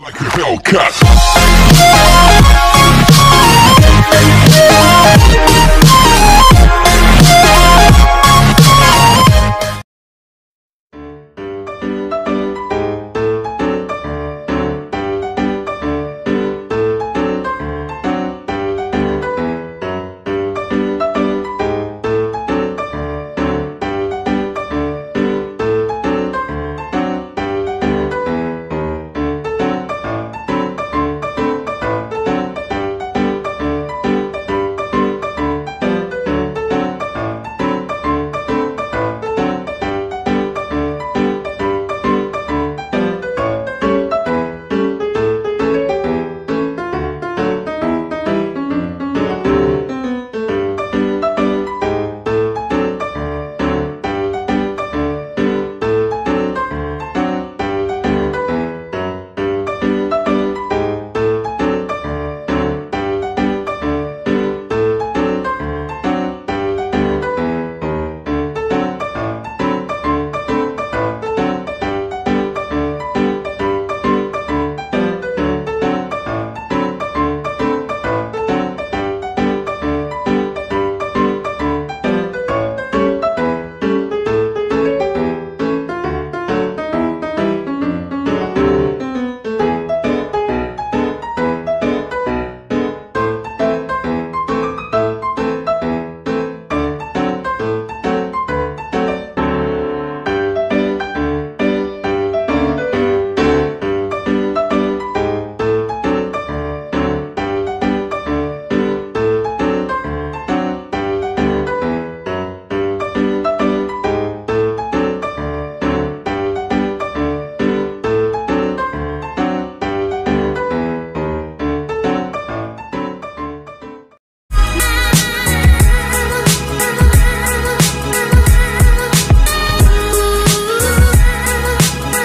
Like a Hellcat.